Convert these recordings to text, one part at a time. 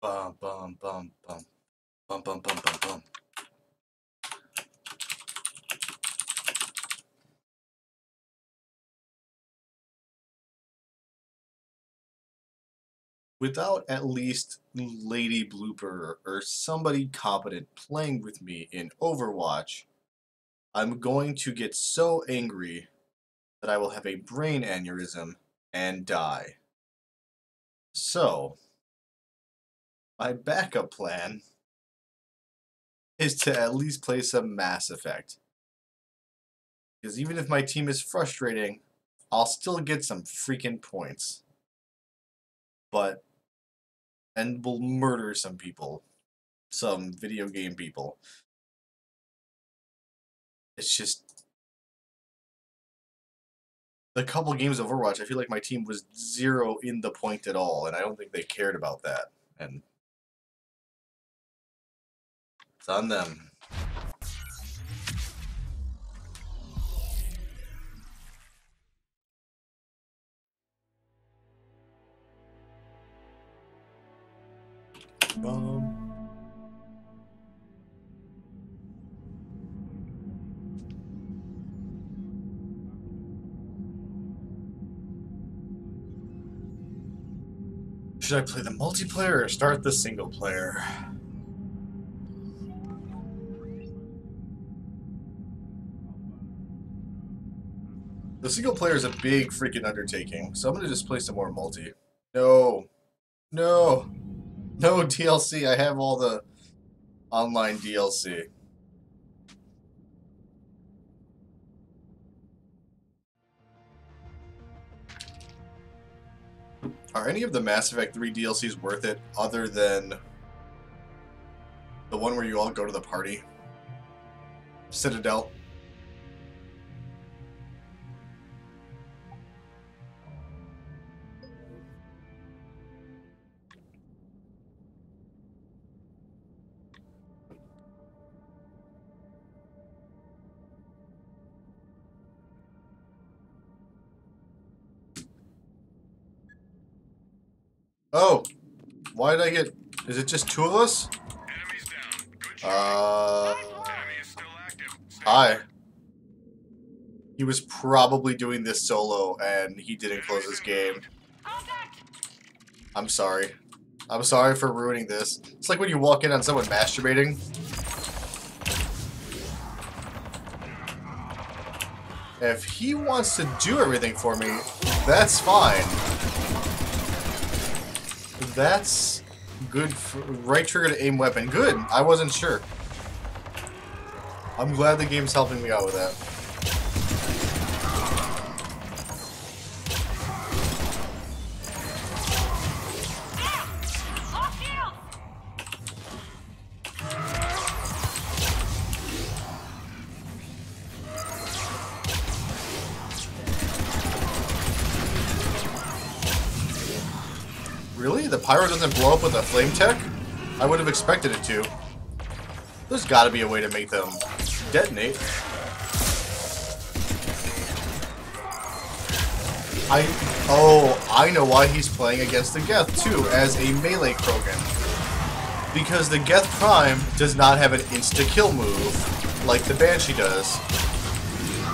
Bum, bum, bum, bum. Bum, bum, bum, bum, bum. Without at least Lady Blooper or somebody competent playing with me in Overwatch, I'm going to get so angry that I will have a brain aneurysm and die. So, my backup plan is to at least play some Mass Effect. Because even if my team is frustrating, I'll still get some freaking points. But, and will murder some people. Some video game people. It's just, the couple games of Overwatch, I feel like my team was zero in the point at all, and I don't think they cared about that. And on them. Bum. Should I play the multiplayer or start the single player? The single player is a big freaking undertaking, so I'm gonna just play some more multi. No. No. No DLC, I have all the online DLC. Are any of the Mass Effect 3 DLCs worth it other than the one where you all go to the party? Citadel? Why did I get? Is it just two of us? Uh, hi. He was probably doing this solo, and he didn't close his game. I'm sorry. I'm sorry for ruining this. It's like when you walk in on someone masturbating. If he wants to do everything for me, that's fine. That's good. Right trigger to aim weapon. Good. I wasn't sure. I'm glad the game's helping me out with that. Doesn't blow up with a flame tech? I would have expected it to. There's gotta be a way to make them detonate. I... Oh, I know why he's playing against the Geth, too, as a melee Krogan. Because the Geth Prime does not have an insta-kill move, like the Banshee does.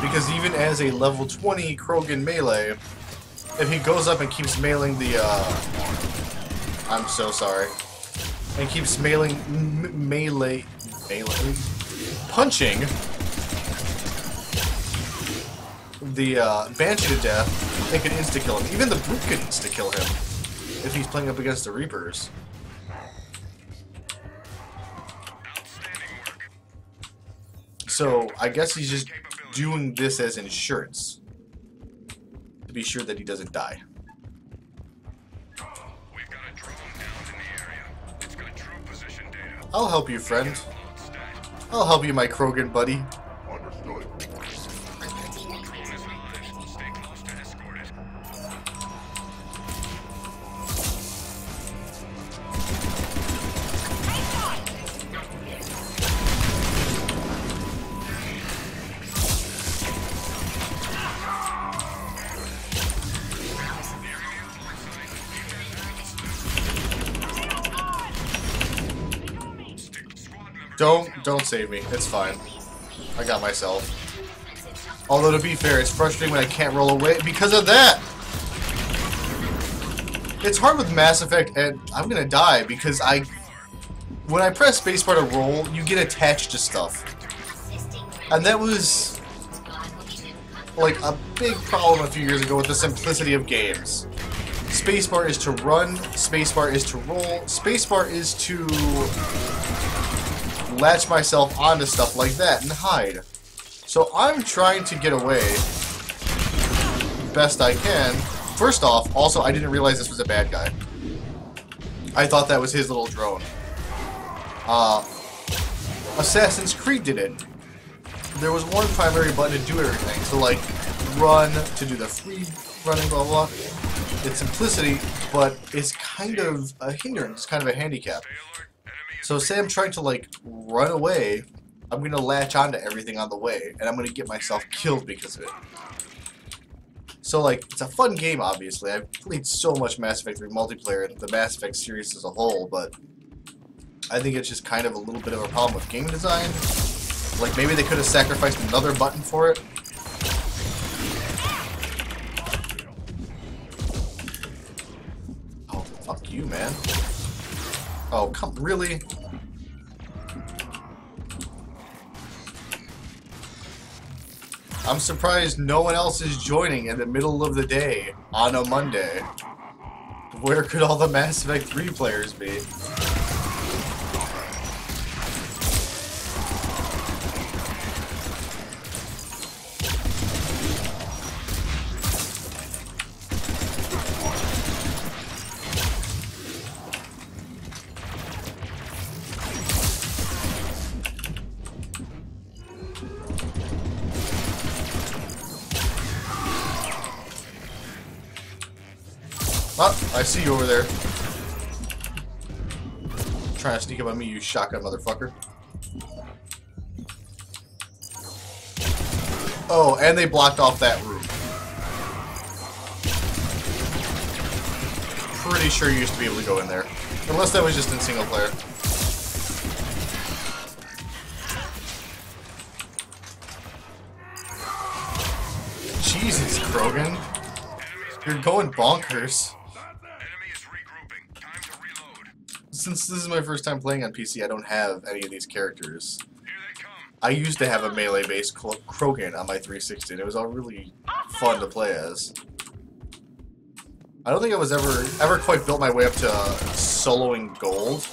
Because even as a level 20 Krogan melee, if he goes up and keeps mailing the, uh, I'm so sorry. And keeps mailing, melee, melee, punching the uh, Banshee to death, they can insta-kill him. Even the Brute can insta-kill him if he's playing up against the Reapers. So, I guess he's just doing this as insurance. To be sure that he doesn't die. I'll help you, friend. I'll help you, my Krogan buddy. Save me. It's fine. I got myself. Although, to be fair, it's frustrating when I can't roll away because of that! It's hard with Mass Effect, and I'm gonna die because I... When I press spacebar to roll, you get attached to stuff. And that was... Like, a big problem a few years ago with the simplicity of games. Spacebar is to run, spacebar is to roll, spacebar is to latch myself onto stuff like that and hide. So I'm trying to get away best I can. First off, also I didn't realize this was a bad guy. I thought that was his little drone. Uh, Assassin's Creed did it. There was one primary button to do everything. So like, run, to do the free running, blah blah. It's simplicity, but it's kind of a hindrance, kind of a handicap. So say I'm trying to like run away, I'm gonna latch onto everything on the way, and I'm gonna get myself killed because of it. So like, it's a fun game obviously. I've played so much Mass Effect 3 multiplayer and the Mass Effect series as a whole, but I think it's just kind of a little bit of a problem with game design. Like maybe they could have sacrificed another button for it, Oh, Fuck you, man. Oh, come, really? I'm surprised no one else is joining in the middle of the day on a Monday. Where could all the Mass Effect 3 players be? See you over there. Trying to sneak up on me, you shotgun motherfucker. Oh, and they blocked off that room. Pretty sure you used to be able to go in there. Unless that was just in single player. Jesus, Krogan. You're going bonkers. Since this is my first time playing on PC, I don't have any of these characters. I used to have a melee-based Krogan on my 360, and it was all really fun to play as. I don't think I was ever ever quite built my way up to uh, soloing gold,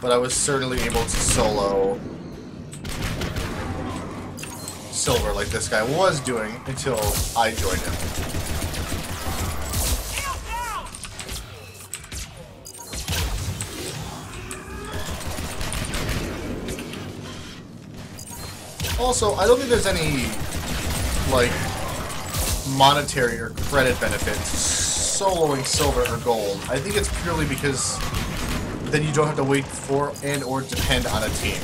but I was certainly able to solo silver like this guy was doing until I joined him. Also, I don't think there's any, like, monetary or credit benefit to soloing silver or gold. I think it's purely because then you don't have to wait for and or depend on a team.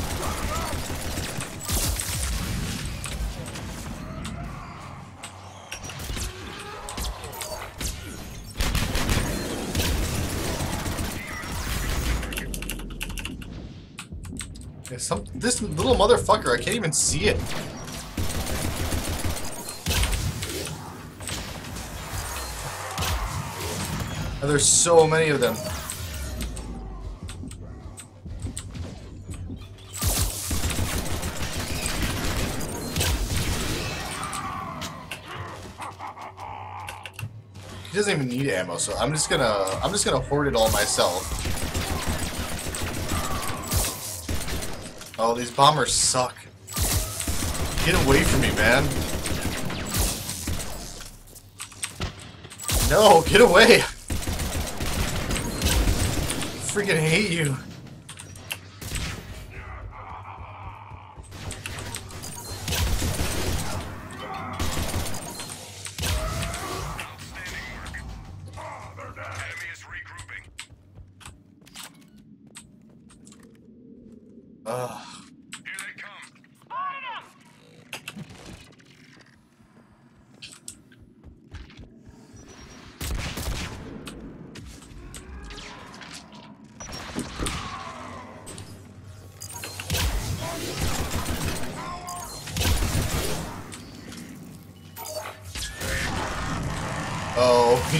Some this little motherfucker, I can't even see it. And there's so many of them. He doesn't even need ammo, so I'm just gonna I'm just gonna hoard it all myself. Oh, these bombers suck. Get away from me, man. No, get away! Freaking hate you.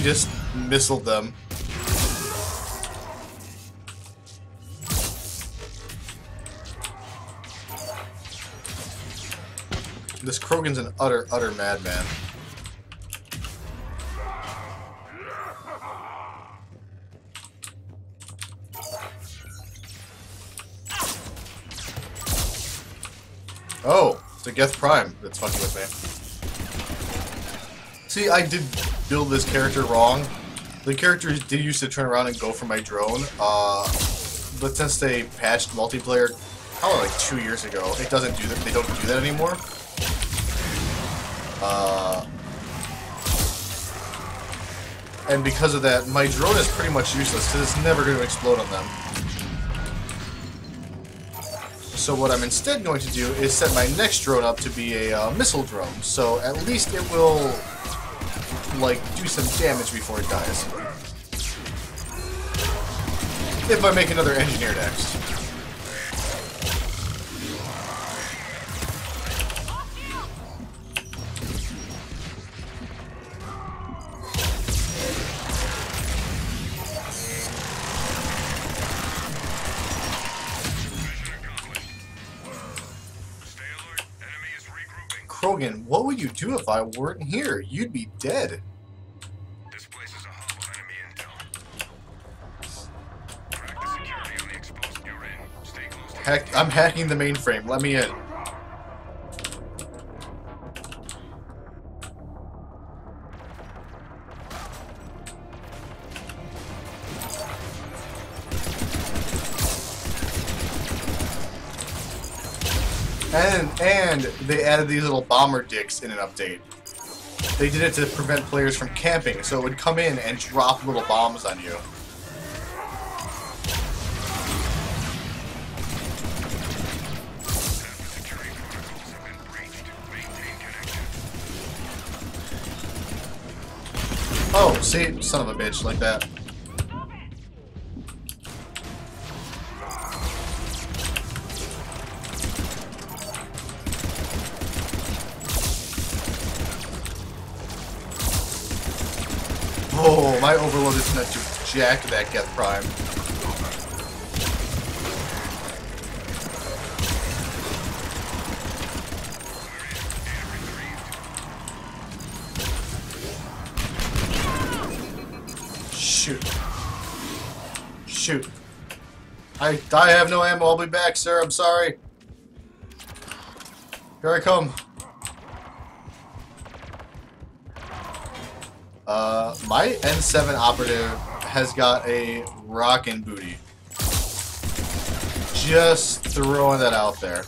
Just missiled them. This Krogan's an utter, utter madman. Oh, it's a Geth Prime that's fucking with me. See, I did build this character wrong. The character did used to turn around and go for my drone, uh, but since they patched multiplayer probably like two years ago, it doesn't do that. They don't do that anymore. Uh, and because of that, my drone is pretty much useless because it's never going to explode on them. So what I'm instead going to do is set my next drone up to be a uh, missile drone. So at least it will, like, do some damage before it dies. If I make another engineer next. Would you do if I weren't here? You'd be dead. This place is a hub of enemy intel. Crack the security on the exposed you're in. Stay close to Hack I'm hacking the mainframe. Let me in. And and they added these little bomber dicks in an update. They did it to prevent players from camping, so it would come in and drop little bombs on you. Oh, see, son of a bitch, like that. Oh, my overload is gonna do jack that Geth Prime. Shoot. Shoot. I, I have no ammo. I'll be back, sir. I'm sorry. Here I come. Uh, my N7 operative has got a rockin' booty. Just throwing that out there.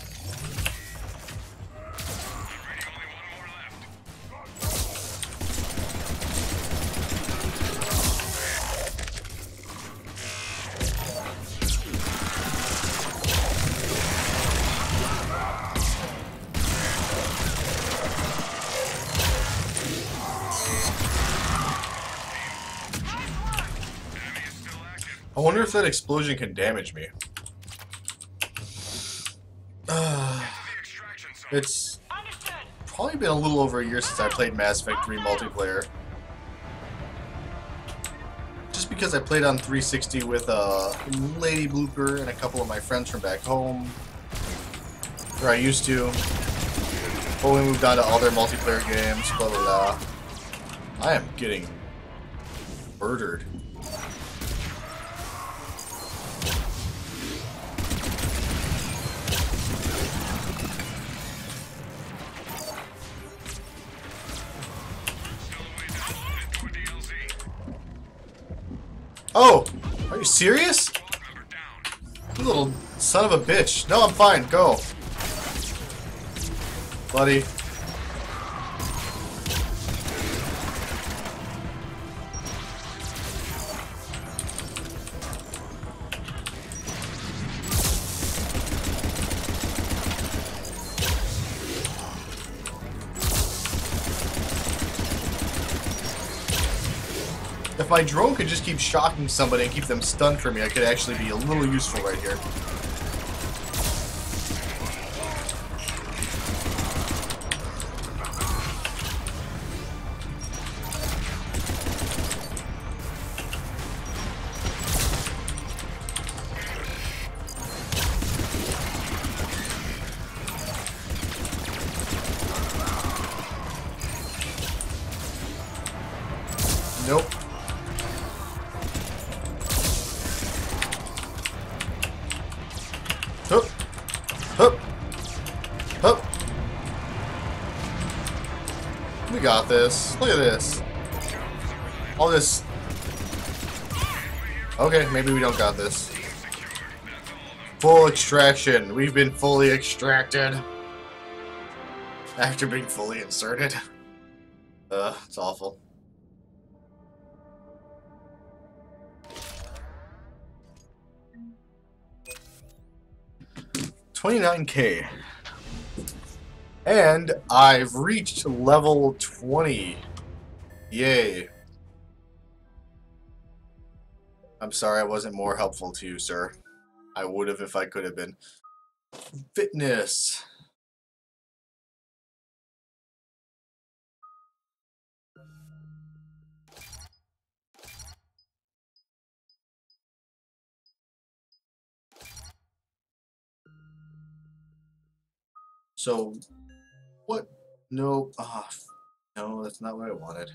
If that explosion can damage me. Uh, it's probably been a little over a year since I played Mass Effect 3 multiplayer. Just because I played on 360 with uh, Lady Blooper and a couple of my friends from back home. Or I used to. But we moved on to other multiplayer games, blah blah blah. I am getting murdered. Oh! Are you serious? You little son of a bitch. No, I'm fine. Go. Buddy. If my drone could just keep shocking somebody and keep them stunned for me, I could actually be a little useful right here. This. Look at this. All this. Okay, maybe we don't got this. Full extraction. We've been fully extracted. After being fully inserted. Uh, it's awful. Twenty-nine K. And I've reached level 20. Yay. I'm sorry I wasn't more helpful to you, sir. I would have if I could have been. Fitness. So, what? No. Ah, no, that's not what I wanted.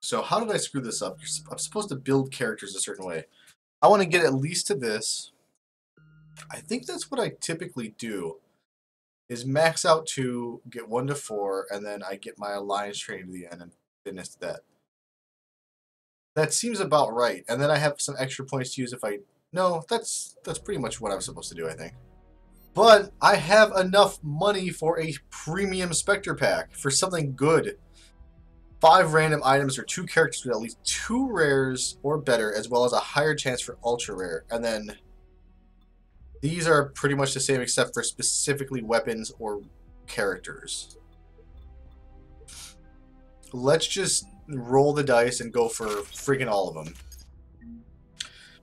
So how did I screw this up? I'm supposed to build characters a certain way. I want to get at least to this. I think that's what I typically do. Is max out to get one to four, and then I get my alliance training to the end and finish that. That seems about right. And then I have some extra points to use if I... No, that's that's pretty much what I'm supposed to do, I think. But I have enough money for a premium Spectre pack for something good. Five random items or two characters with at least two rares or better, as well as a higher chance for ultra rare. And then these are pretty much the same except for specifically weapons or characters. Let's just roll the dice and go for freaking all of them.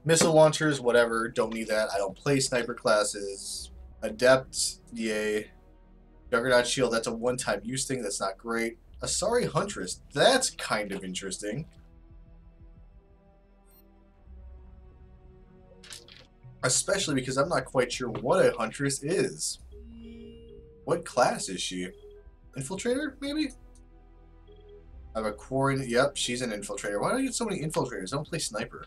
Missile launchers, whatever, don't need that. I don't play sniper classes. Adept, yay. Juggernaut shield, that's a one-time use thing, that's not great. Asari Huntress, that's kind of interesting. Especially because I'm not quite sure what a Huntress is. What class is she? Infiltrator, maybe? I have a quarry. Yep, she's an infiltrator. Why do I get so many infiltrators? I don't play sniper.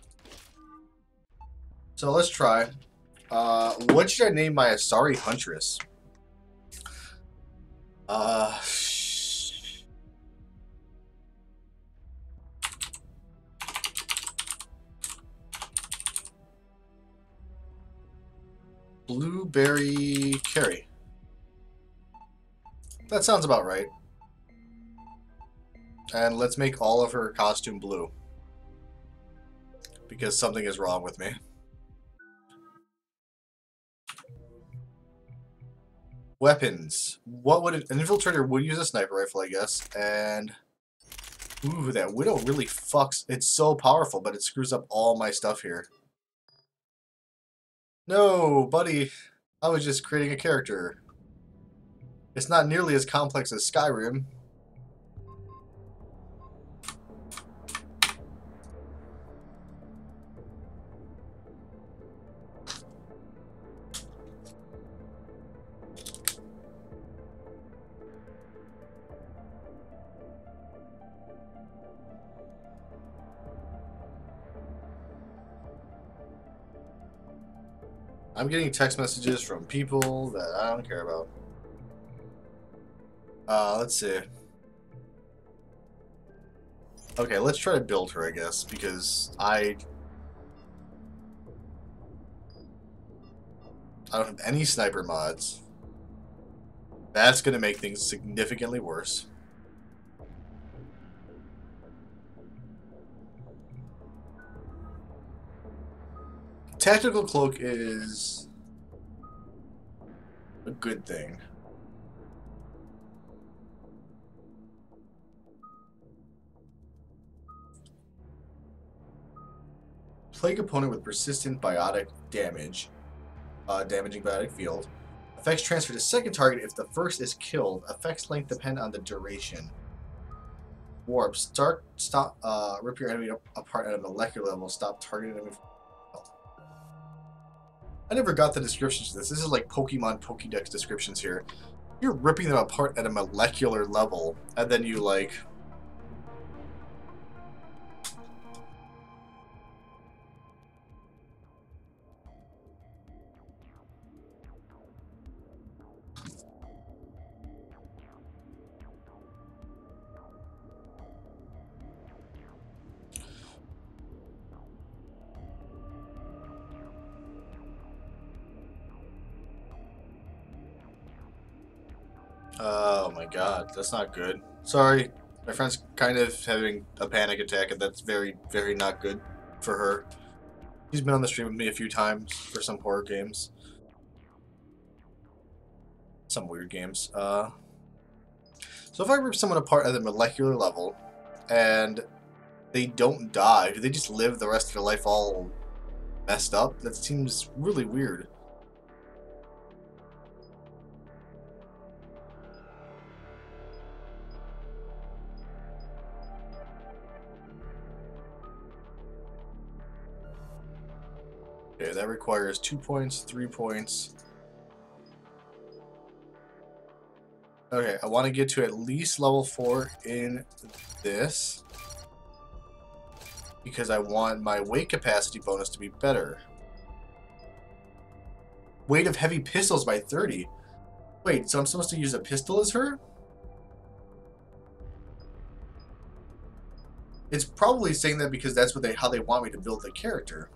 So let's try. Uh, what should I name my Asari Huntress? Uh, Blueberry Carry. That sounds about right. And let's make all of her costume blue. Because something is wrong with me. Weapons. What would an infiltrator would use a sniper rifle, I guess, and ooh, that widow really fucks. It's so powerful, but it screws up all my stuff here. No, buddy, I was just creating a character. It's not nearly as complex as Skyrim. I'm getting text messages from people that I don't care about. Uh, let's see. Okay, let's try to build her, I guess, because I... I don't have any sniper mods. That's going to make things significantly worse. Tactical cloak is a good thing. Plague opponent with persistent biotic damage, uh, damaging biotic field. Effects transfer to second target if the first is killed. Effects length depend on the duration. Warp. Start. Stop. Uh, rip your enemy apart at a molecular level. Stop targeting enemy. I never got the descriptions to this. This is like Pokemon Pokédex descriptions here. You're ripping them apart at a molecular level, and then you like. That's not good. Sorry, my friend's kind of having a panic attack, and that's very, very not good for her. He's been on the stream with me a few times for some horror games. Some weird games. Uh, so if I rip someone apart at the molecular level, and they don't die, do they just live the rest of their life all messed up? That seems really weird. That requires two points, three points. Okay, I want to get to at least level four in this. Because I want my weight capacity bonus to be better. Weight of heavy pistols by 30. Wait, so I'm supposed to use a pistol as her? It's probably saying that because that's what they how they want me to build the character.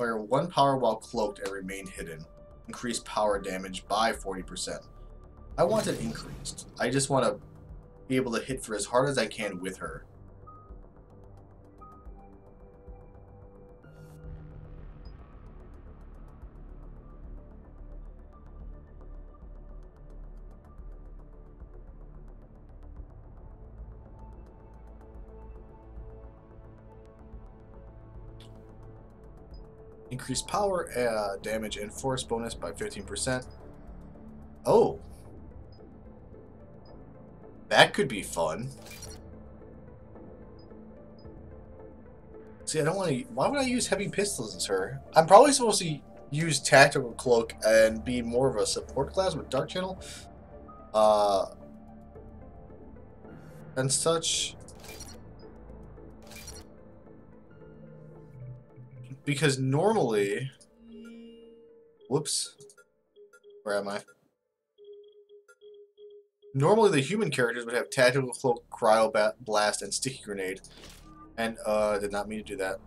Fire one power while cloaked and remain hidden. Increase power damage by 40%. I want it increased. I just want to be able to hit for as hard as I can with her. Increase power, uh, damage, and force bonus by 15%. Oh. That could be fun. See, I don't want to... Why would I use heavy pistols as her? I'm probably supposed to use tactical cloak and be more of a support class with dark channel. Uh... And such. Because normally whoops where am I normally the human characters would have tactical cloak cryo blast and sticky grenade and uh did not mean to do that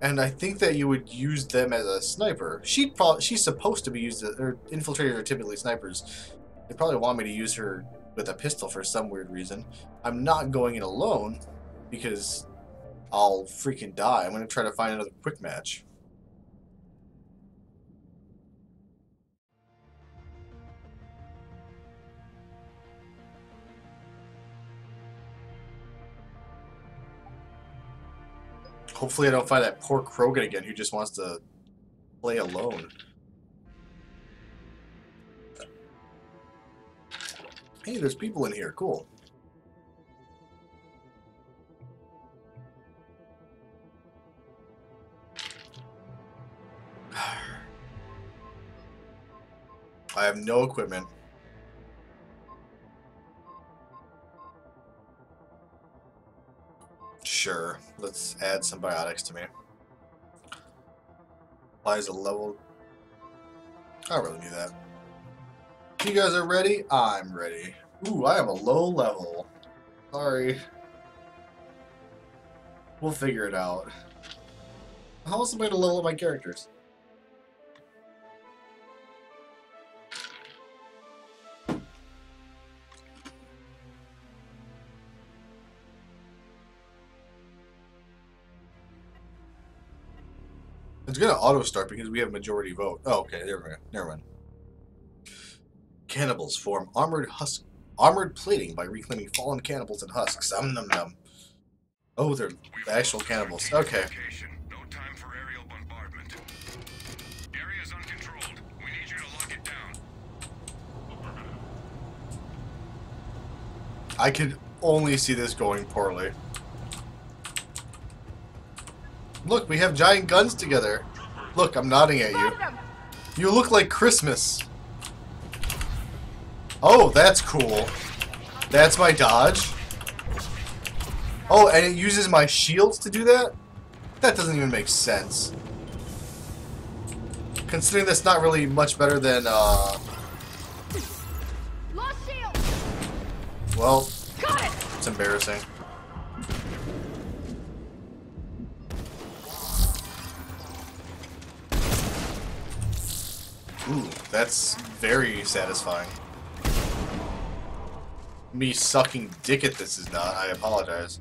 and I think that you would use them as a sniper. She probably she's supposed to be used. Or infiltrators are typically snipers. They probably want me to use her with a pistol for some weird reason. I'm not going in alone because I'll freaking die. I'm going to try to find another quick match. Hopefully I don't find that poor Krogan again who just wants to play alone. Hey, there's people in here. Cool. I have no equipment. Sure, let's add some biotics to me. Applies a level... I don't really need that you guys are ready, I'm ready. Ooh, I am a low level. Sorry. We'll figure it out. How else am I to level up my characters? It's gonna auto start because we have majority vote. Oh, okay, there we go. Never mind. Cannibals form armored husk armored plating by reclaiming fallen cannibals and husks. Um num num. Oh, they're the actual cannibals. Okay. No time for aerial bombardment. Area's uncontrolled. We need you to lock it down. I could only see this going poorly. Look, we have giant guns together. Look, I'm nodding at you. You look like Christmas. Oh, that's cool. That's my dodge. Oh, and it uses my shields to do that? That doesn't even make sense. Considering that's not really much better than, uh, Lost shield! well, Got it! it's embarrassing. Ooh, that's very satisfying. Me sucking dick at this is not, I apologize.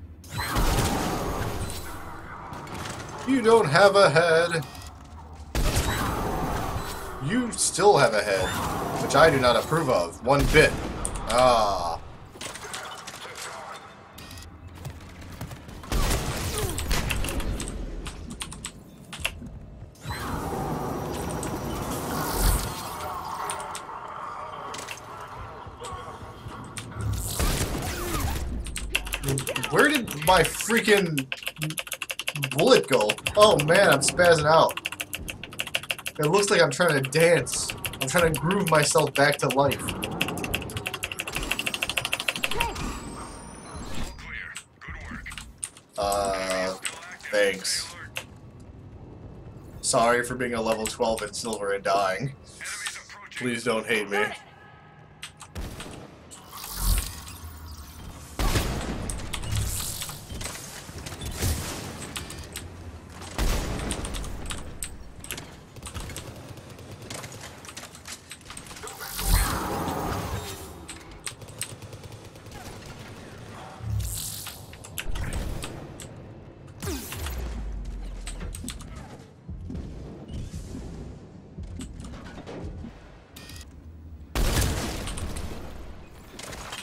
You don't have a head. You still have a head, which I do not approve of, one bit. Ah. Freaking bullet go? Oh man, I'm spazzing out. It looks like I'm trying to dance. I'm trying to groove myself back to life. Uh, thanks. Sorry for being a level 12 in silver and dying. Please don't hate me.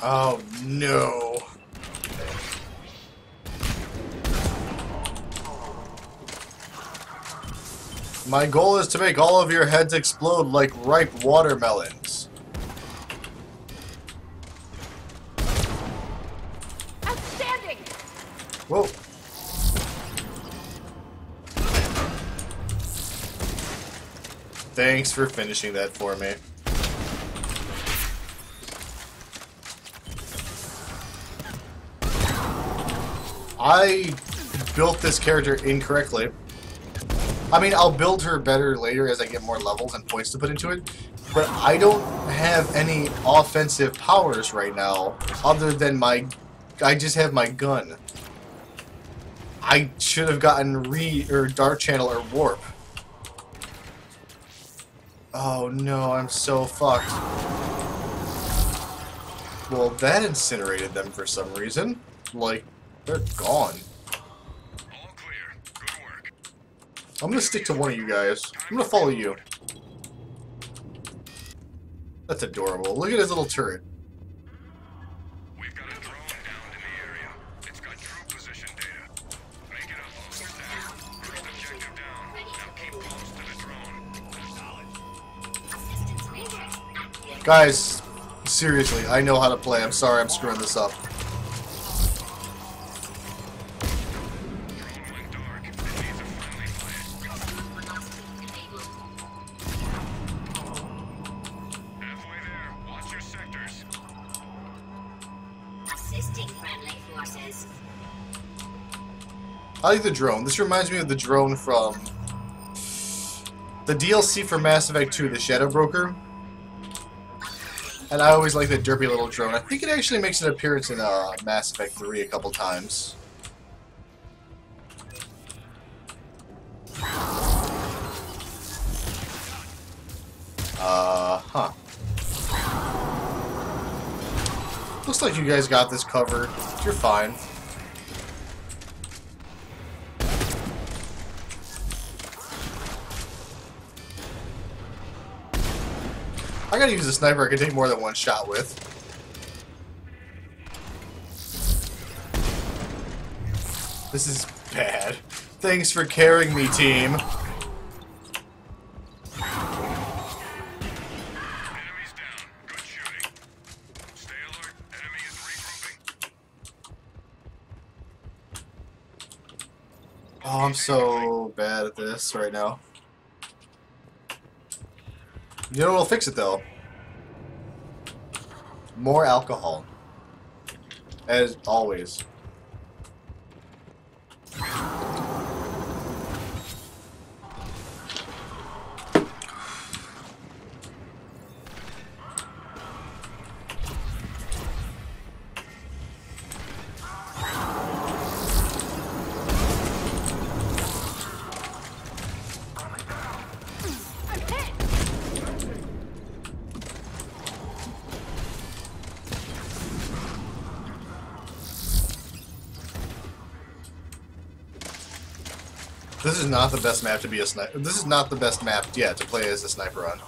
Oh no. My goal is to make all of your heads explode like ripe watermelons. Outstanding! Whoa. Thanks for finishing that for me. I built this character incorrectly. I mean, I'll build her better later as I get more levels and points to put into it, but I don't have any offensive powers right now other than my... I just have my gun. I should have gotten re or dark channel or warp. Oh no, I'm so fucked. Well, that incinerated them for some reason. Like, they're gone. All clear. Good work. I'm gonna stick to one of you guys. I'm gonna follow you. That's adorable. Look at his little turret. We've got a drone down in the area. It's got true position data. Make it up, officer. First objective down. Now keep close to the drone. Guys, seriously, I know how to play. I'm sorry I'm screwing this up. I like the drone. This reminds me of the drone from the DLC for Mass Effect 2, the Shadow Broker. And I always like the derpy little drone. I think it actually makes an appearance in uh, Mass Effect 3 a couple times. Uh huh. Looks like you guys got this covered. You're fine. I gotta use a sniper I can take more than one shot with. This is bad. Thanks for carrying me, team. Oh, I'm so bad at this right now. You know what'll fix it though? More alcohol. As always. Not the best map to be a sniper. This is not the best map, yeah, to play as a sniper on.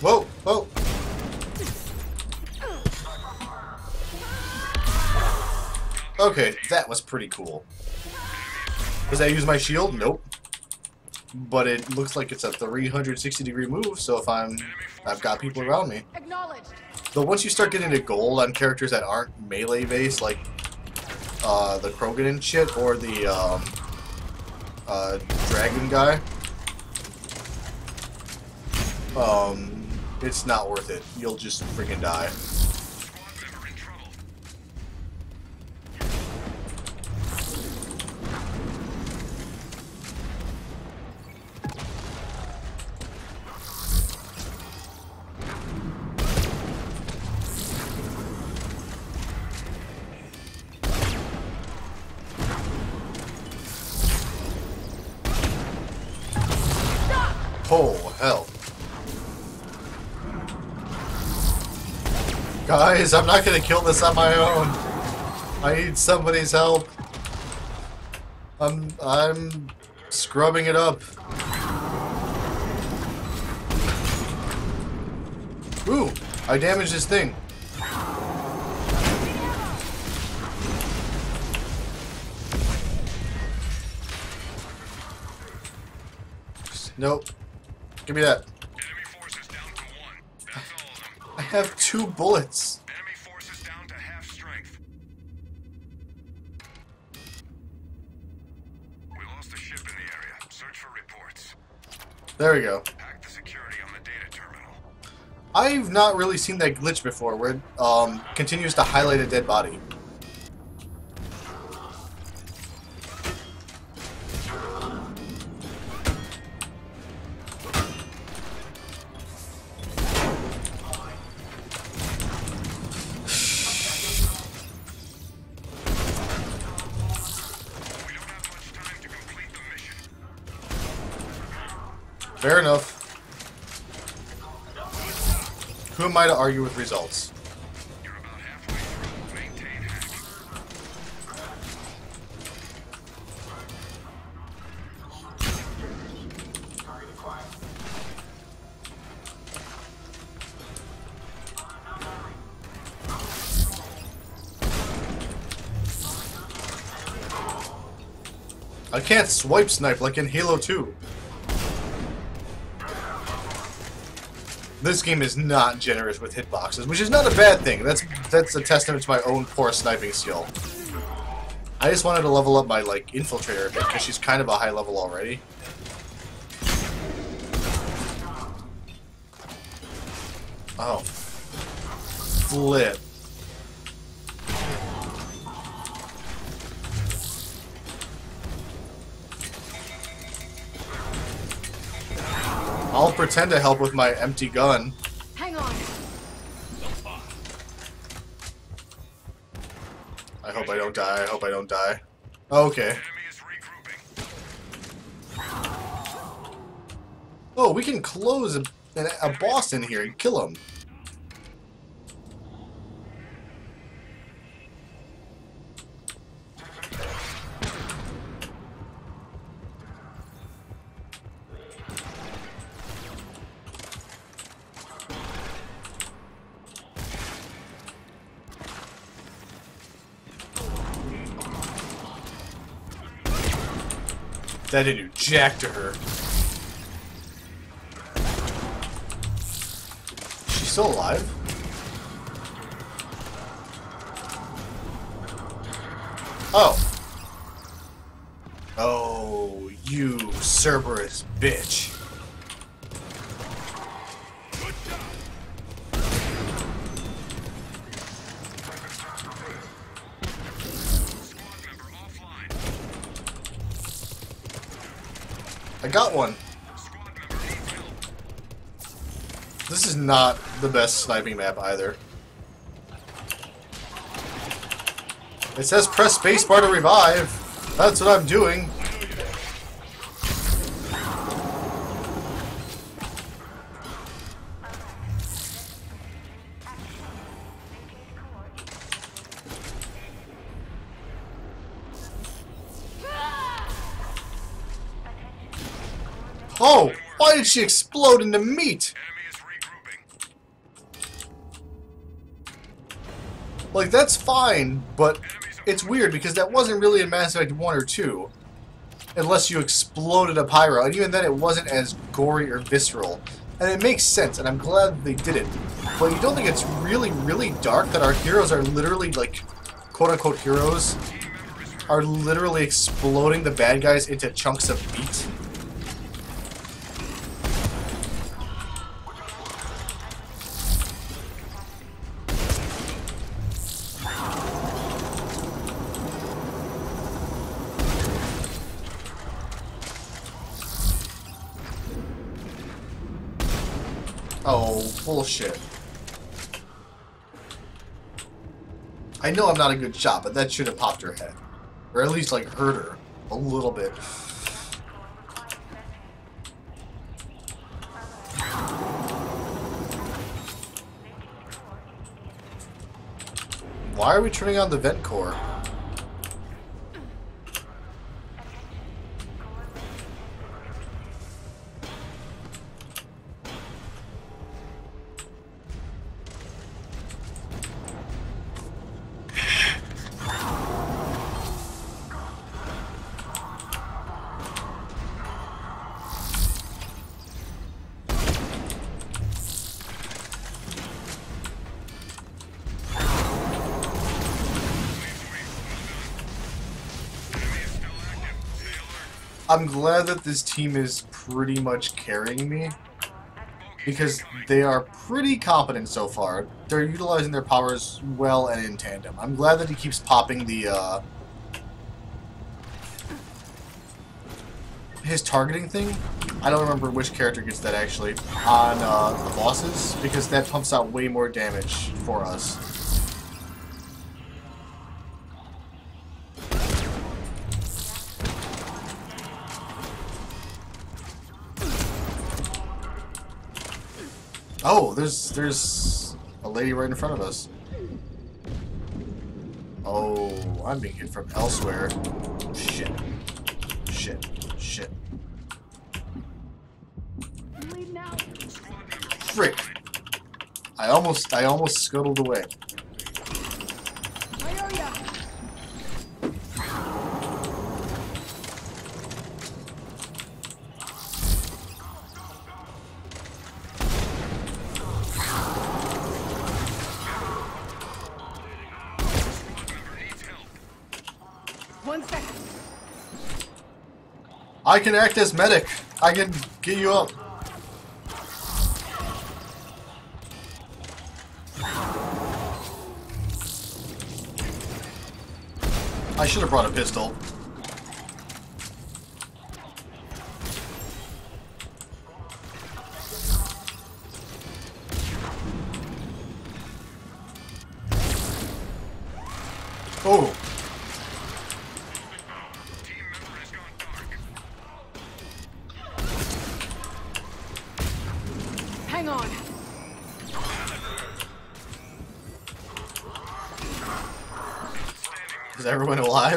Whoa, whoa. Okay, that was pretty cool. Does that use my shield? Nope. But it looks like it's a 360 degree move, so if I'm I've got people around me. Though once you start getting to gold on characters that aren't melee based, like uh, the Krogan and shit, or the um, uh, dragon guy, um, it's not worth it. You'll just freaking die. Guys, I'm not gonna kill this on my own. I need somebody's help. I'm I'm scrubbing it up. Ooh, I damaged this thing. Nope. Give me that. Enemy forces down to one. That's all of them. I have two bullets. There we go. The security on the data terminal. I've not really seen that glitch before, where it um, continues to highlight a dead body. Am I to argue with results? I can't swipe snipe like in Halo 2. This game is not generous with hitboxes, which is not a bad thing. That's that's a testament to my own poor sniping skill. I just wanted to level up my like infiltrator a bit because she's kind of a high level already. Oh. Flip. Pretend to help with my empty gun. Hang on. I hope I don't die. I hope I don't die. Okay. Is regrouping. Oh, we can close a, a, a boss in here and kill him. That didn't do jack to her. She's still alive? Oh. Oh, you Cerberus bitch. Got one. This is not the best sniping map either. It says press spacebar to revive. That's what I'm doing. She explode into meat? Enemy is regrouping. Like, that's fine, but it's weird because that wasn't really in Mass Effect 1 or 2. Unless you exploded a pyro, and even then it wasn't as gory or visceral. And it makes sense, and I'm glad they did it. But you don't think it's really, really dark that our heroes are literally, like, quote-unquote heroes, are literally exploding the bad guys into chunks of meat? Bullshit. I know I'm not a good shot, but that should have popped her head. Or at least, like, hurt her. A little bit. Why are we turning on the vent core? I'm glad that this team is pretty much carrying me. Because they are pretty competent so far. They're utilizing their powers well and in tandem. I'm glad that he keeps popping the, uh... His targeting thing. I don't remember which character gets that, actually. On, uh, the bosses. Because that pumps out way more damage for us. Oh, there's there's a lady right in front of us. Oh, I'm being hit from elsewhere. Shit. Shit. Shit. Frick. I almost I almost scuttled away. Where are ya? One second. I can act as medic. I can get you up. I should have brought a pistol.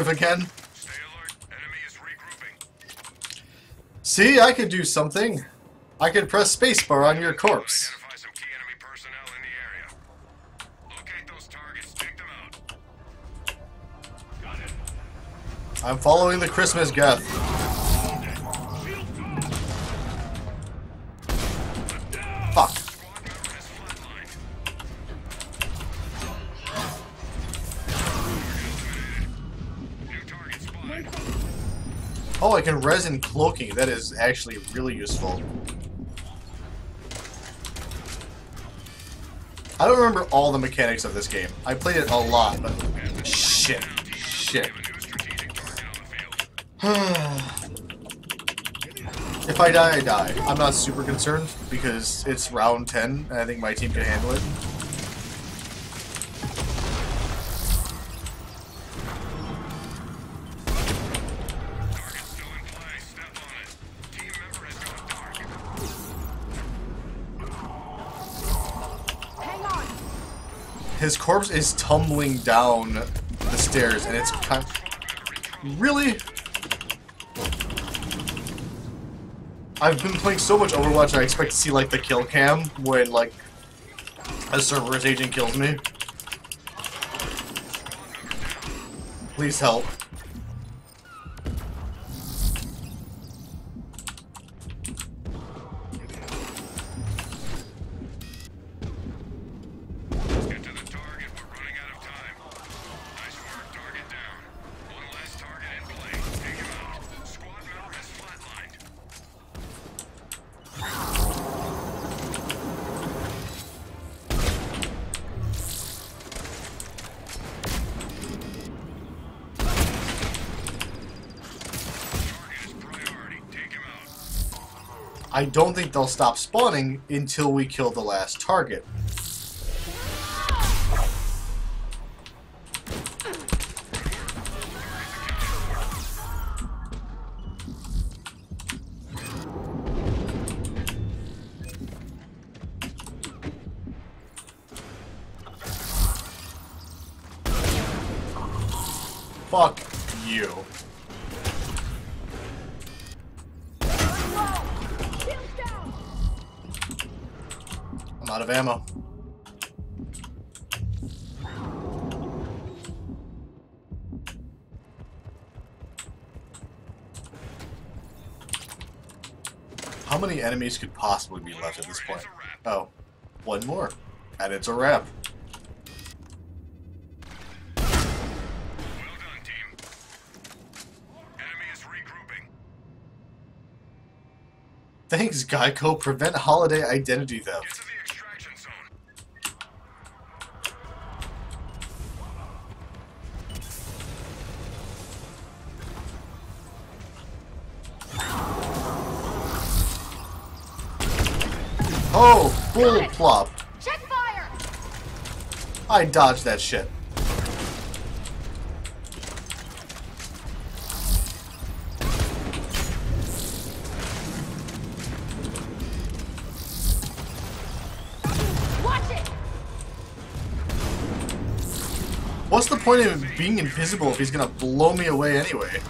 Everyone alive again? Stay alert. Enemy is regrouping. See, I could do something. I could press spacebar on your corpse. Identify some key enemy personnel in the area. Locate those targets. Take them out. Got it. I'm following the Christmas Geth. Can resin cloaking. That is actually really useful. I don't remember all the mechanics of this game. I played it a lot, but shit, shit. If I die, I die. I'm not super concerned because it's round 10 and I think my team can handle it. His corpse is tumbling down the stairs and it's kind of... Really? I've been playing so much Overwatch, I expect to see like the kill cam when like a Cerberus agent kills me. Please help. I don't think they'll stop spawning until we kill the last target. Fuck you. I'm of ammo. How many enemies could possibly be left at this point? Oh, one more. And it's a wrap. Well done, team. Enemy is regrouping. Thanks, Geico. Prevent holiday identity theft. Plop. Check fire! I dodged that shit. Watch it! What's the point of being invisible if he's gonna blow me away anyway?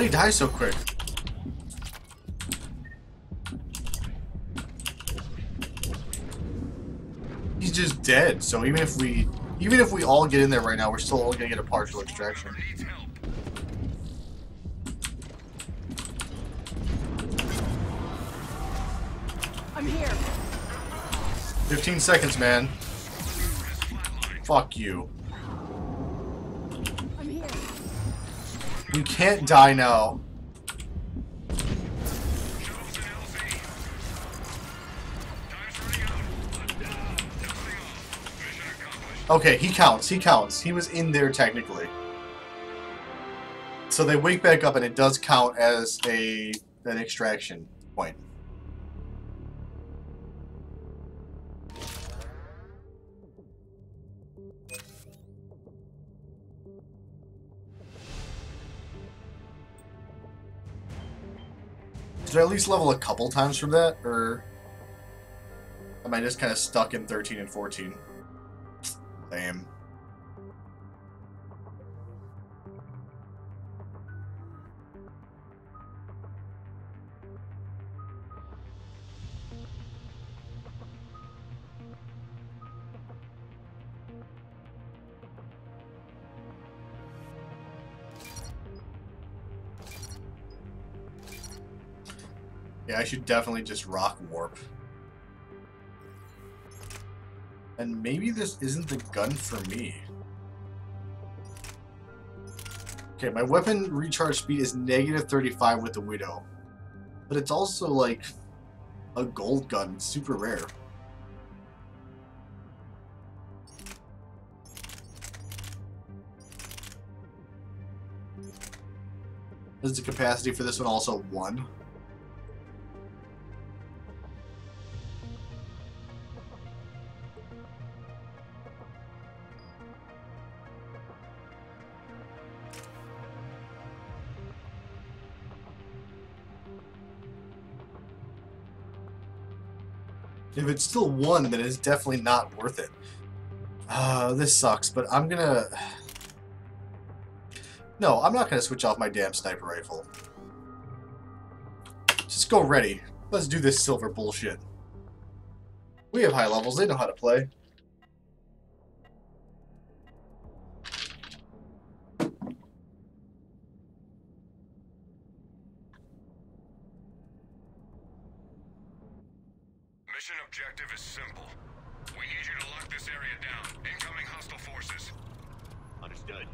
How'd he die so quick? He's just dead, so even if we even if we all get in there right now, we're still only gonna get a partial extraction. I'm here. 15 seconds, man. Member is flatlined. Fuck you. I'm here. You can't die now. Okay, he counts. He counts. He was in there technically. So they wake back up and it does count as a an extraction point. Did I at least level a couple times from that, or am I just kind of stuck in 13 and 14? Lame. I should definitely just rock warp. And maybe this isn't the gun for me. Okay, my weapon recharge speed is negative 35 with the Widow. But it's also like a gold gun. It's super rare. Is the capacity for this one also 1? If it's still one, then it's definitely not worth it. Uh, this sucks, but I'm gonna... No, I'm not gonna switch off my damn sniper rifle. Just go ready. Let's do this silver bullshit. We have high levels, they know how to play. Mission objective is simple. We need you to lock this area down. Incoming hostile forces. Understood.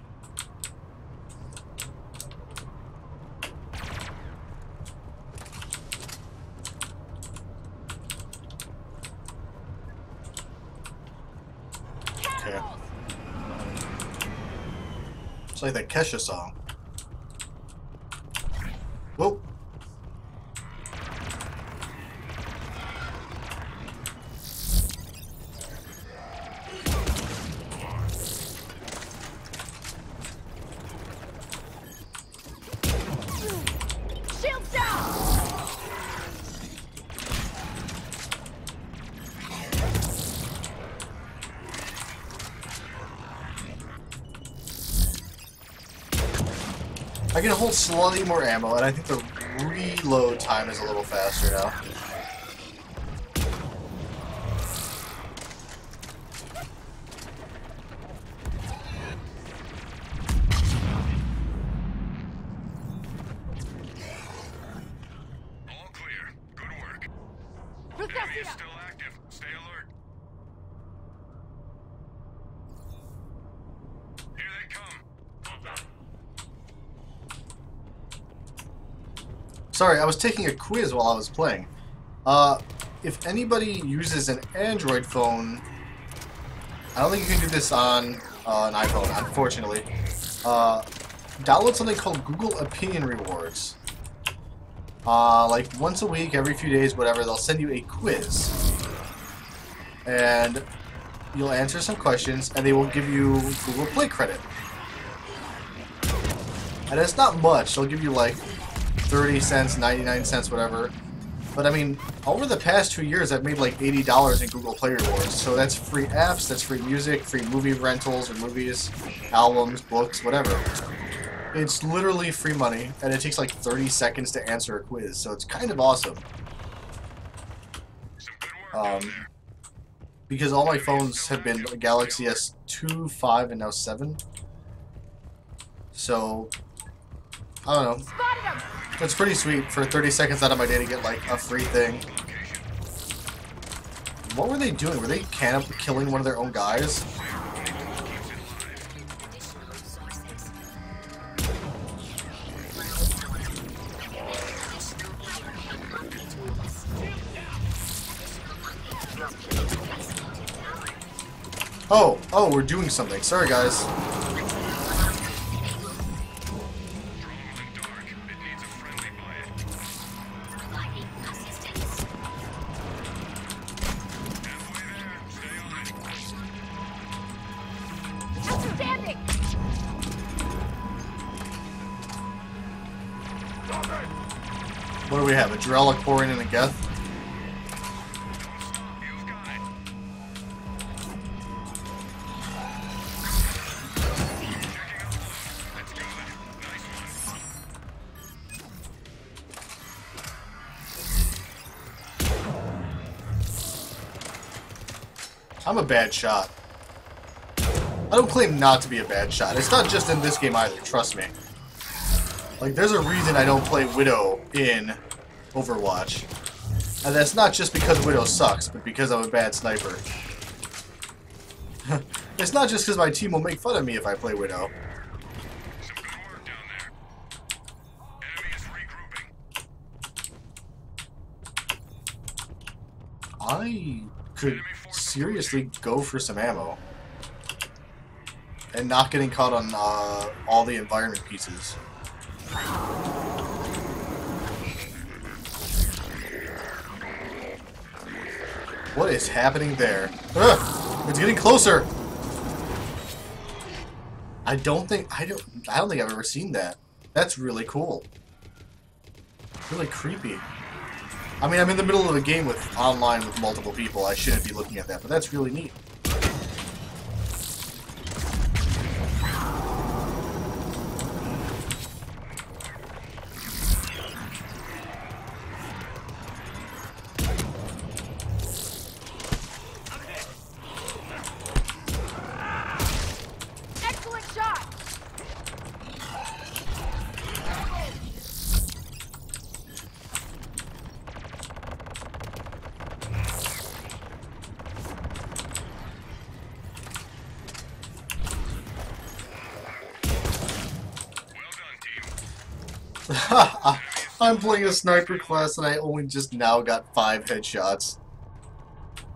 Okay. It's like that Kesha song. Whoa. Shields down! I can hold slightly more ammo, and I think the reload time is a little faster now. All clear. Good work. Enemy is Resuscita! still active. Stay alert. Here they come. Sorry, I was taking a quiz while I was playing. Uh, if anybody uses an Android phone, I don't think you can do this on uh, an iPhone, unfortunately. Uh, download something called Google Opinion Rewards. Uh, like once a week, every few days, whatever, they'll send you a quiz. And you'll answer some questions, and they will give you Google Play credit. And it's not much, they'll give you like 30 cents, 99 cents, whatever. But I mean, over the past two years, I've made like $80 in Google Play Rewards. So that's free apps, that's free music, free movie rentals or movies, albums, books, whatever. It's literally free money, and it takes like 30 seconds to answer a quiz, so it's kind of awesome. Um, because all my phones have been Galaxy S2, 5, and now 7. So, I don't know. It's pretty sweet for 30 seconds out of my day to get like a free thing. What were they doing? Were they can killing one of their own guys? Oh, oh, we're doing something. Sorry, guys. Low. Let's go. Nice one. I'm a bad shot. I don't claim not to be a bad shot. It's not just in this game either, trust me. Like, there's a reason I don't play Widow in Overwatch. And that's not just because Widow sucks, but because I'm a bad sniper. it's not just because my team will make fun of me if I play Widow. I could seriously go for some ammo. And not getting caught on uh, all the environment pieces. What is happening there? Ugh, it's getting closer. I don't think I don't I don't think I've ever seen that. That's really cool. Really creepy. I mean, I'm in the middle of a game with online with multiple people. I shouldn't be looking at that, but that's really neat. Excellent shot! Well done, team. I'm playing a sniper class and I only just now got five headshots.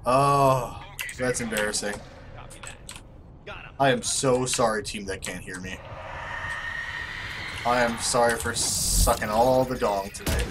Oh, that's embarrassing. I am so sorry, team that can't hear me. I am sorry for sucking all the dong tonight.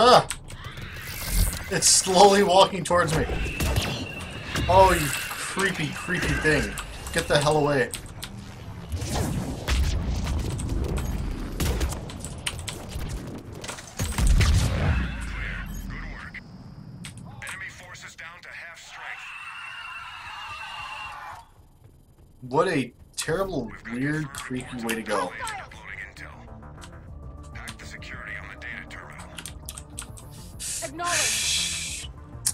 Ah! It's slowly walking towards me. Oh, you creepy, creepy thing. Get the hell away. Good work. Enemy forces down to half strength. What a terrible, weird, creepy way to go.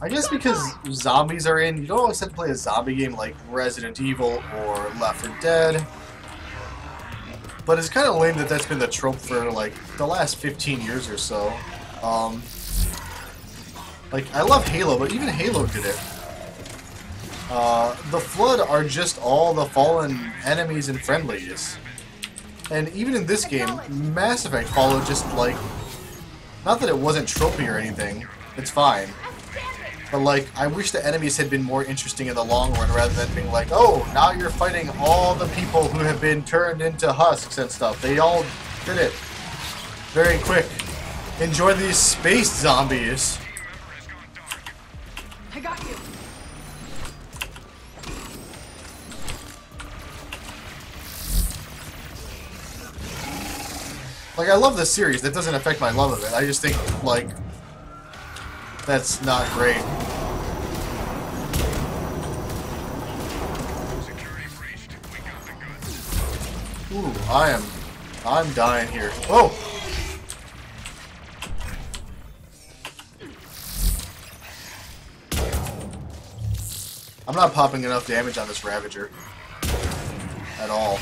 I guess because zombies are in, you don't always have to play a zombie game like Resident Evil or Left 4 Dead. But it's kind of lame that that's been the trope for like the last 15 years or so. Um, like I love Halo, but even Halo did it. Uh, the Flood are just all the fallen enemies and friendlies. And even in this game, Mass Effect followed just like, not that it wasn't tropey or anything, it's fine. But like, I wish the enemies had been more interesting in the long run rather than being like, oh, now you're fighting all the people who have been turned into husks and stuff. They all did it very quick. Enjoy these space zombies. I got you! Like, I love this series. That doesn't affect my love of it. I just think, like, that's not great. Security breached. We got the goods. Ooh, I am, I'm dying here. Oh! I'm not popping enough damage on this Ravager. At all.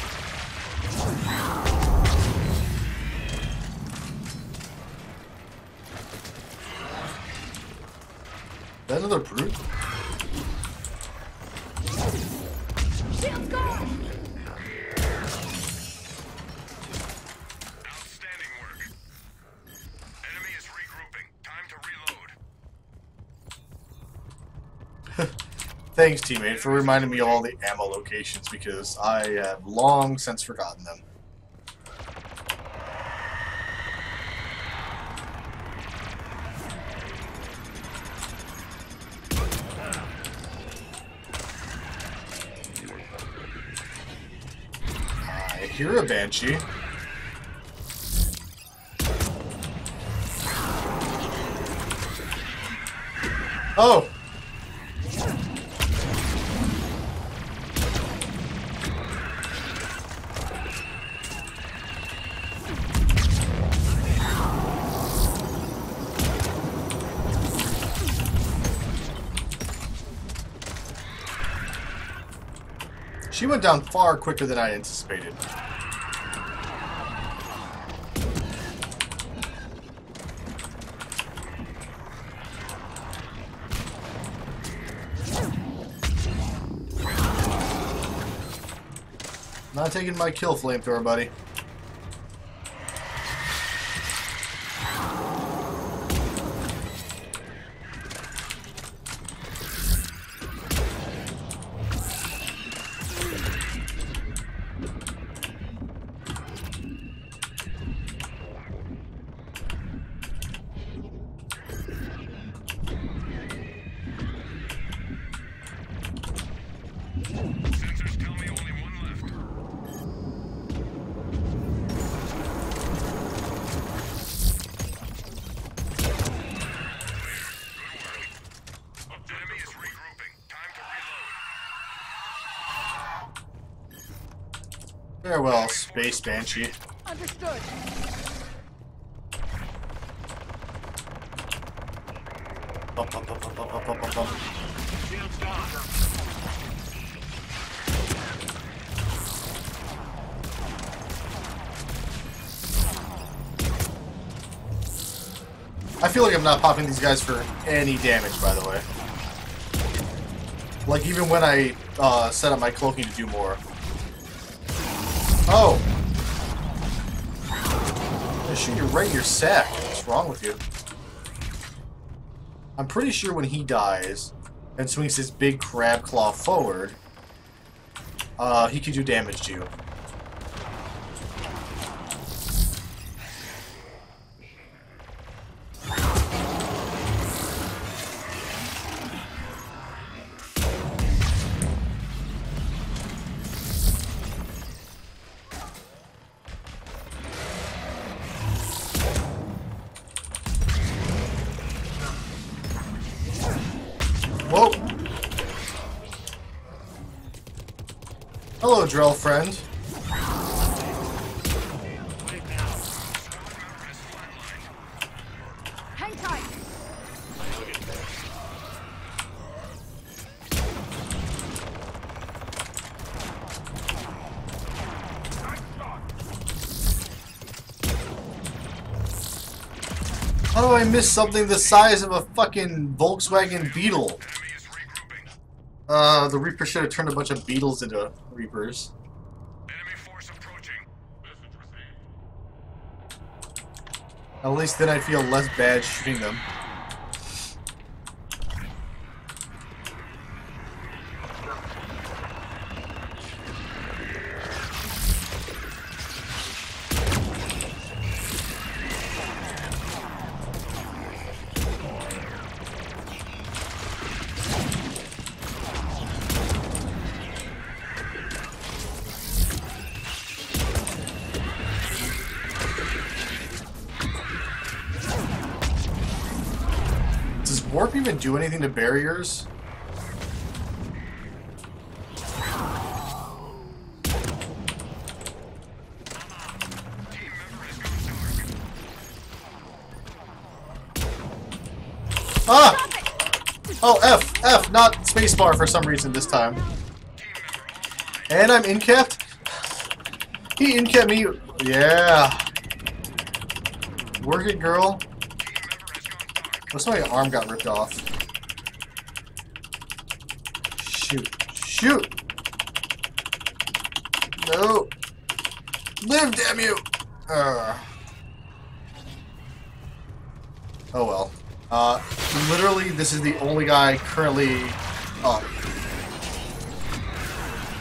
That another brute? Shield gone! Outstanding work. Enemy is regrouping. Time to reload. Thanks, teammate, for reminding me of all the ammo locations because I have long since forgotten them. A banshee. Oh! She went down far quicker than I anticipated. I'm not taking my kill flamethrower, buddy. Farewell, Space Banshee. Understood. I feel like I'm not popping these guys for any damage, by the way. Like, even when I uh, set up my cloaking to do more. Oh! I shoot you right in your sack. What's wrong with you? I'm pretty sure when he dies and swings his big crab claw forward, uh, he can do damage to you. Drell friend. How do I miss something the size of a fucking Volkswagen Beetle? Enemy is regrouping. Uh, the Reaper should have turned a bunch of Beetles into Reapers. Enemy force approaching. Message received. At least then I'd feel less bad shooting them. Does Warp even do anything to barriers? Ah! Oh, F, F, not spacebar for some reason this time. And I'm incapped? He incapped me. Yeah. Work it, girl. Looks like my arm got ripped off. Shoot. Shoot! No! Live, damn you! Ugh. Oh well. Uh, literally, this is the only guy currently up.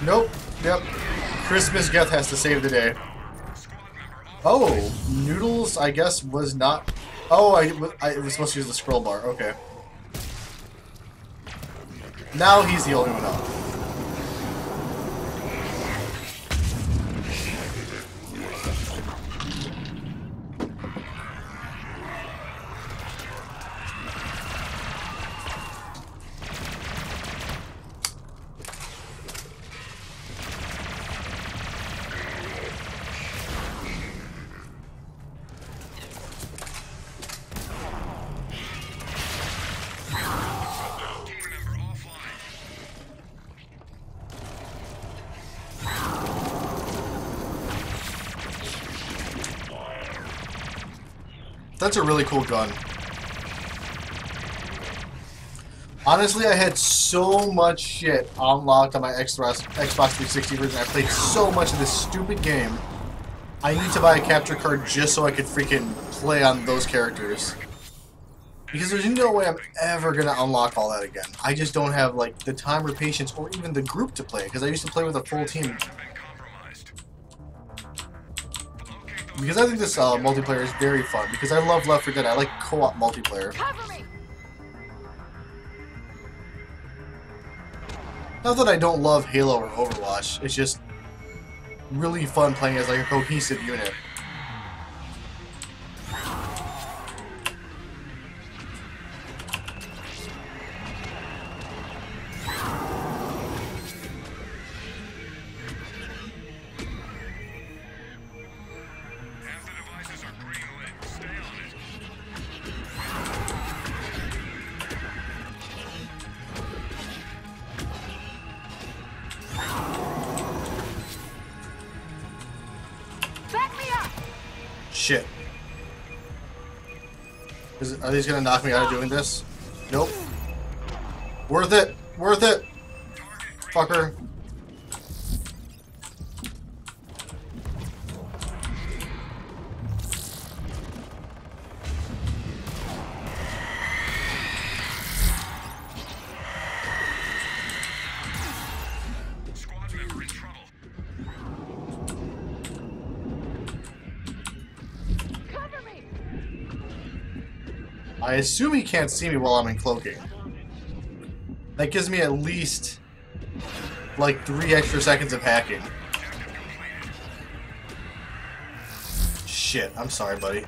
Nope. Yep. Christmas Geth has to save the day. Oh, Noodles, I guess, was not... Oh, I, I was supposed to use the scroll bar. Okay. Now he's the only one up. That's a really cool gun. Honestly, I had so much shit unlocked on my Xbox Xbox 360 version. I played so much of this stupid game. I need to buy a capture card just so I could freaking play on those characters. Because there's no way I'm ever gonna unlock all that again. I just don't have like the time or patience or even the group to play. Because I used to play with a full team. Because I think this uh, multiplayer is very fun. Because I love Left 4 Dead. I like co-op multiplayer. Not that I don't love Halo or Overwatch. It's just really fun playing as like a cohesive unit. Gonna knock me out of doing this? Nope. Worth it! Worth it! Fucker. I assume he can't see me while I'm in cloaking. That gives me at least like three extra seconds of hacking. Shit, I'm sorry, buddy.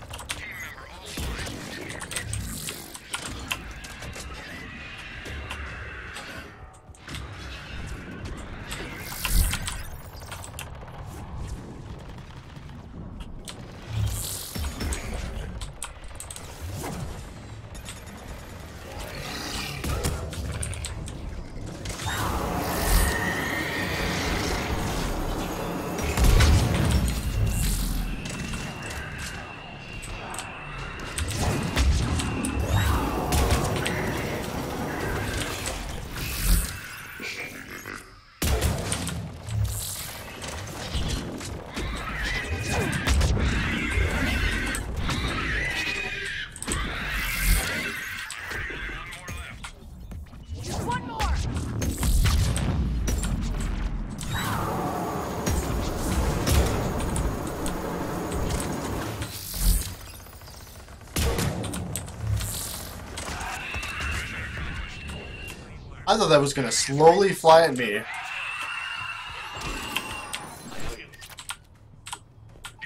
I thought that was gonna slowly fly at me.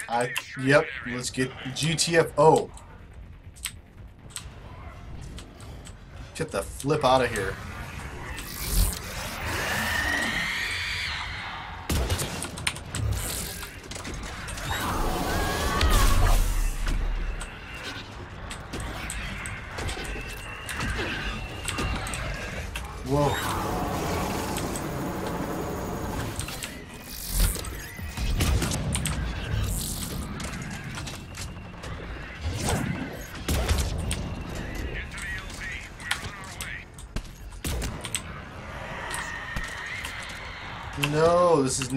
I yep, let's get GTFO. Get the flip out of here.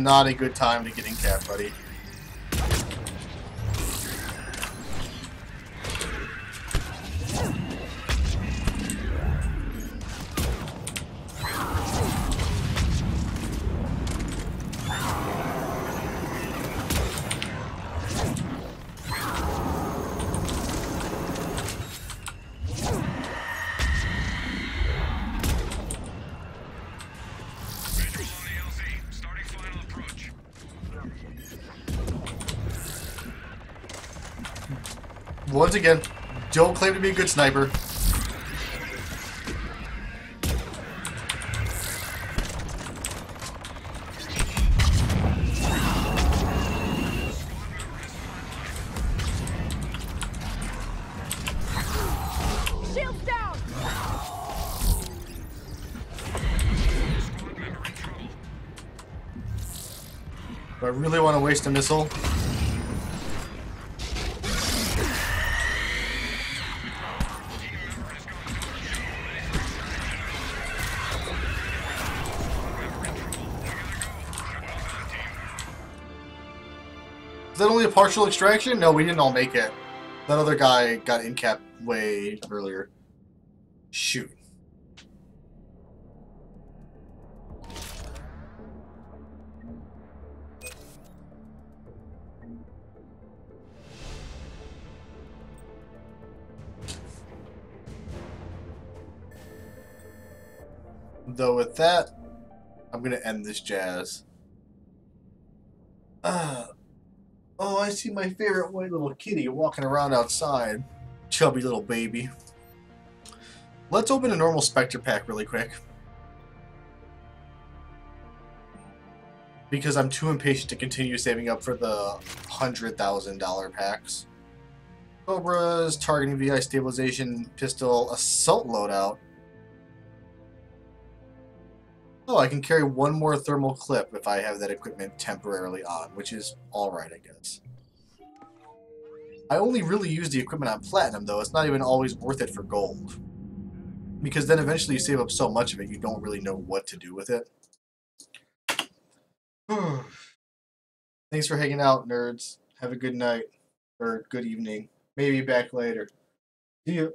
Not a good time to get in cap, buddy. Once again, don't claim to be a good sniper. Shields down! Squad member in trouble. Do I really want to waste a missile? Partial extraction? No, we didn't all make it. That other guy got in cap way earlier. Shoot. Though with that, I'm gonna end this jazz. Ah. Oh, I see my favorite white little kitty walking around outside. Chubby little baby. Let's open a normal Spectre pack really quick. Because I'm too impatient to continue saving up for the $100,000 packs. Cobras, targeting VI stabilization, pistol, assault loadout. Oh, I can carry one more thermal clip if I have that equipment temporarily on, which is alright, I guess. I only really use the equipment on platinum, though. It's not even always worth it for gold. Because then eventually you save up so much of it, you don't really know what to do with it. Hmm. Thanks for hanging out, nerds. Have a good night. Or good evening. Maybe back later. See you.